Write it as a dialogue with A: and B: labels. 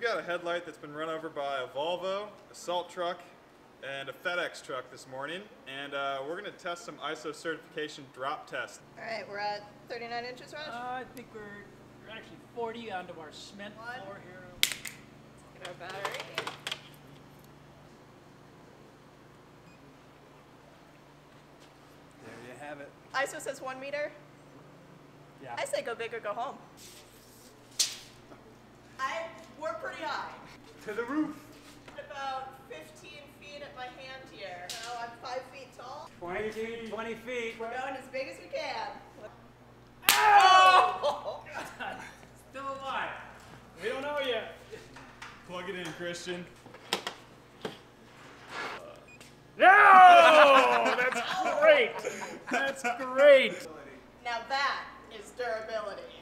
A: we've got a headlight that's been run over by a Volvo, a salt truck, and a FedEx truck this morning. And uh, we're gonna test some ISO certification drop test.
B: All right, we're at 39 inches, Raj.
C: Uh, I think we're, we're actually 40 onto our cement
B: One.
C: floor here.
B: Get our battery.
D: There you have it.
B: ISO says one meter.
C: Yeah.
B: I say go big or go home. I we're pretty high.
D: To the roof.
B: About 15 feet at my hand here. Now I'm five feet tall.
D: 20 feet. 20 feet.
B: We're going as big as we can.
C: Still alive. We don't know yet.
A: Plug it in, Christian.
C: No! That's great. That's great.
B: Now that is durability.